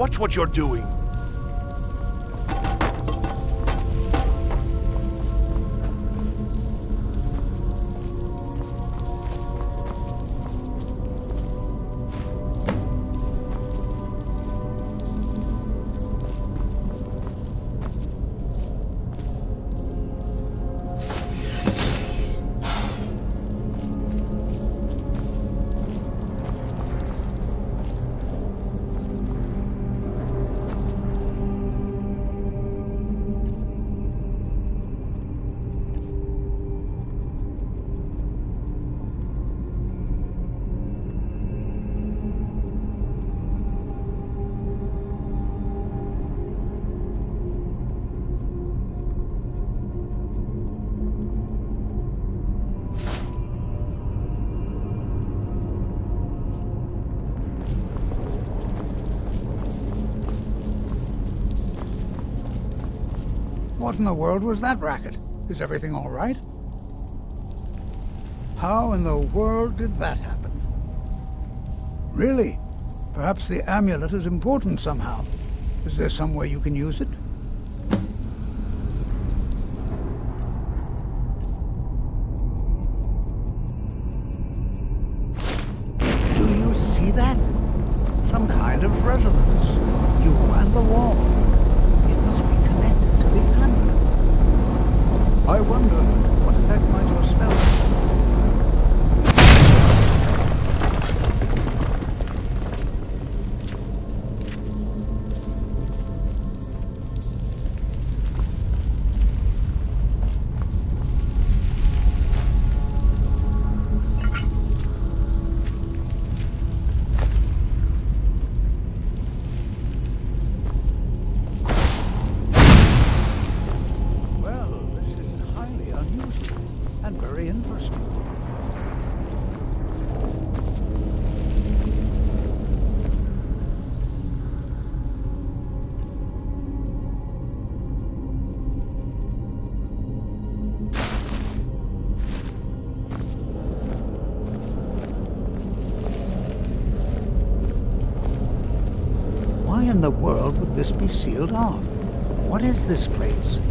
Watch what you're doing. What in the world was that racket? Is everything all right? How in the world did that happen? Really? Perhaps the amulet is important somehow. Is there some way you can use it? This be sealed off? What is this place?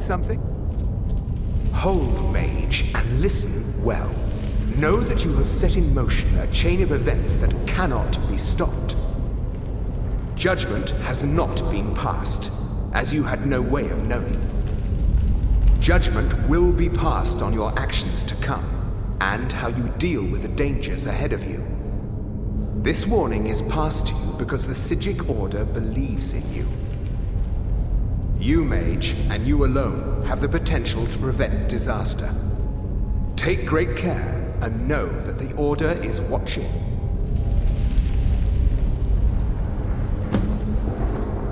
Need something? Hold, mage, and listen well. Know that you have set in motion a chain of events that cannot be stopped. Judgment has not been passed, as you had no way of knowing. Judgment will be passed on your actions to come, and how you deal with the dangers ahead of you. This warning is passed to you because the Psijic Order believes in you. You, Mage, and you alone, have the potential to prevent disaster. Take great care and know that the Order is watching.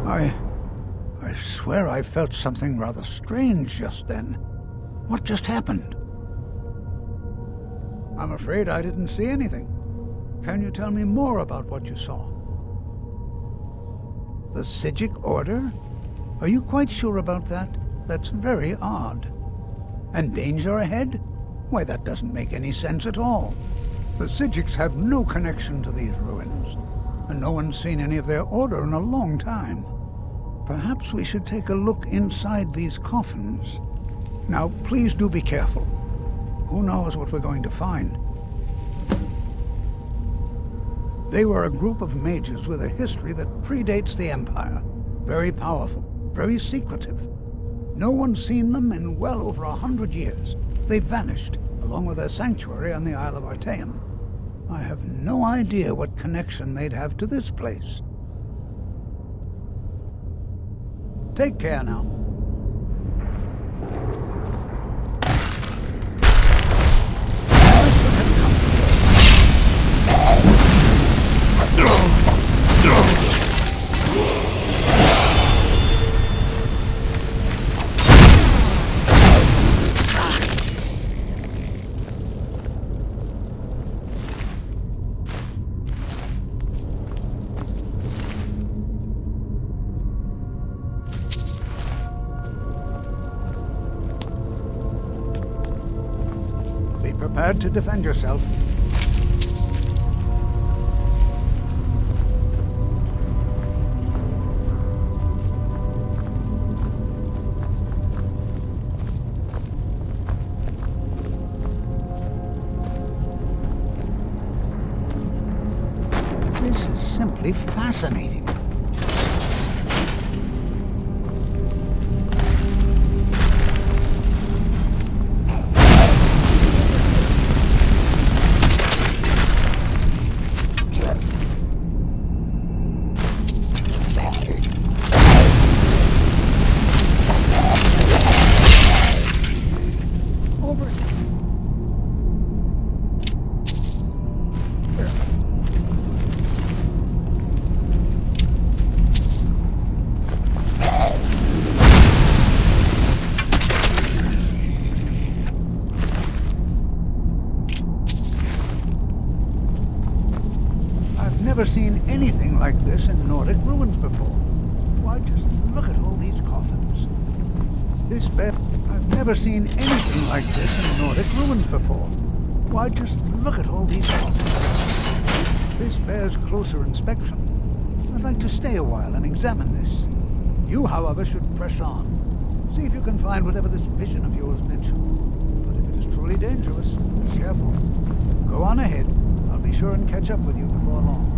I. I swear I felt something rather strange just then. What just happened? I'm afraid I didn't see anything. Can you tell me more about what you saw? The Psijic Order? Are you quite sure about that? That's very odd. And danger ahead? Why, that doesn't make any sense at all. The Psijics have no connection to these ruins, and no one's seen any of their order in a long time. Perhaps we should take a look inside these coffins. Now, please do be careful. Who knows what we're going to find? They were a group of mages with a history that predates the Empire. Very powerful, very secretive. No one's seen them in well over a hundred years. They vanished, along with their sanctuary on the Isle of Artaeum. I have no idea what connection they'd have to this place. Take care now. Defend yourself. Seen anything like this in Nordic ruins before. Why, just look at all these coffins. This bears closer inspection. I'd like to stay a while and examine this. You, however, should press on. See if you can find whatever this vision of yours mentioned. But if it is truly dangerous, be careful. Go on ahead. I'll be sure and catch up with you before long.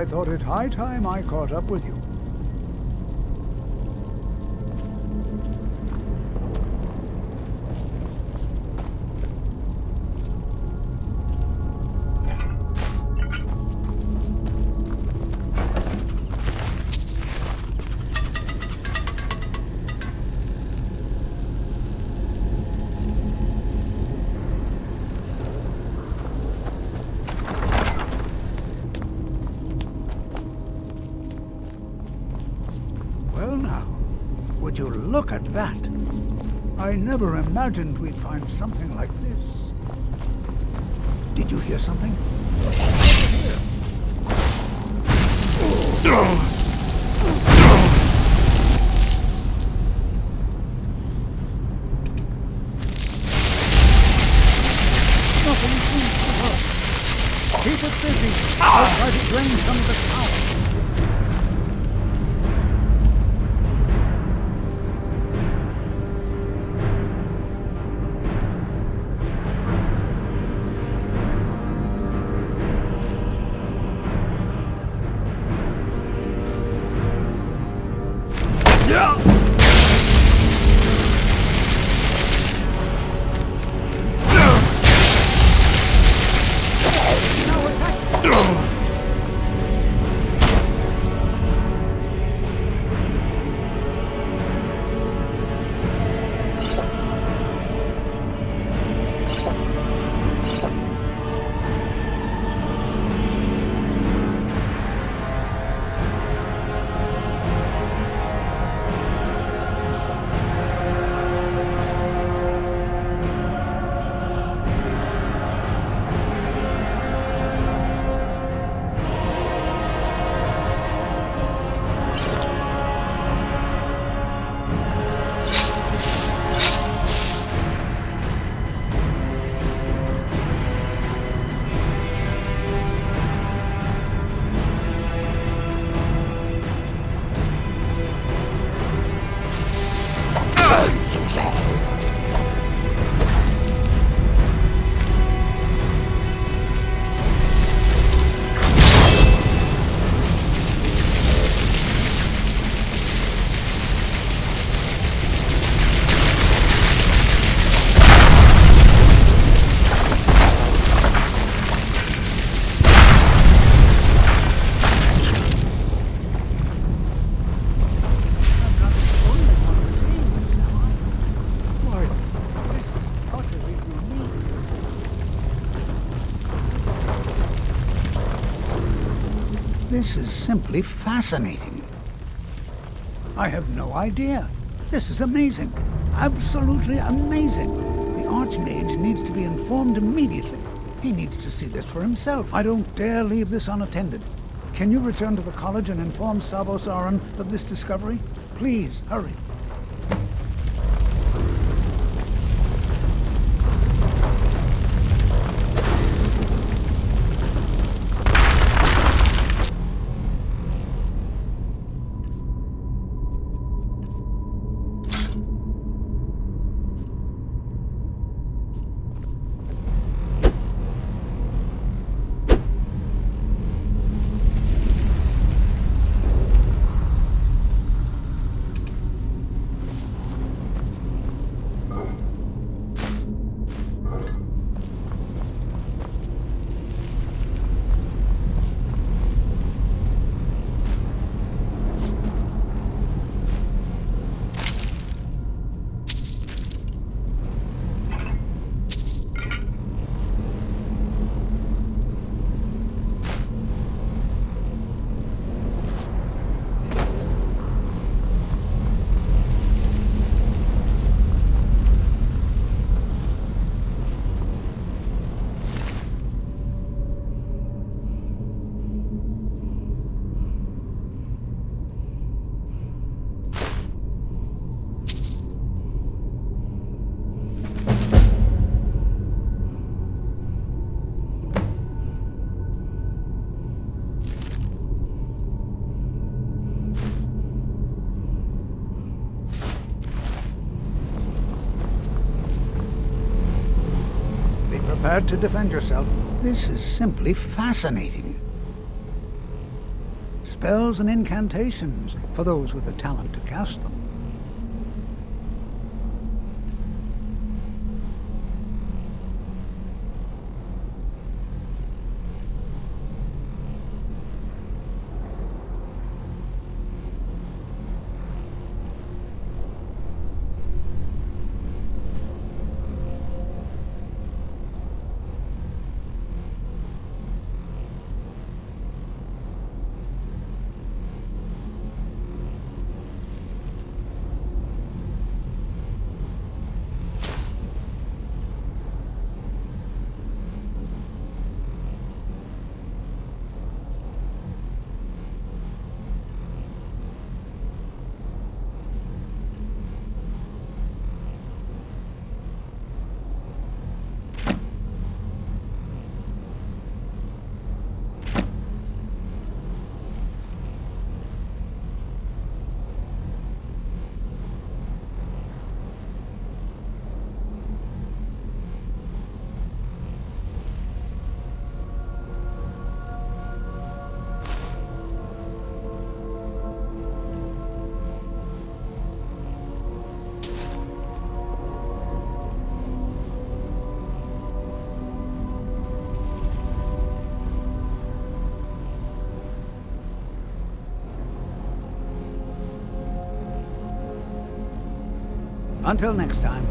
I thought it high time I caught up with you. Look at that? I never imagined we'd find something like this. Did you hear something? Nothing seems to work. Keep it busy. I'll try to drain some of the power. This is simply fascinating. I have no idea. This is amazing. Absolutely amazing. The Archmage needs to be informed immediately. He needs to see this for himself. I don't dare leave this unattended. Can you return to the college and inform Savos Aran of this discovery? Please, hurry. To defend yourself. This is simply fascinating. spells and incantations for those with the talent to cast them. Until next time.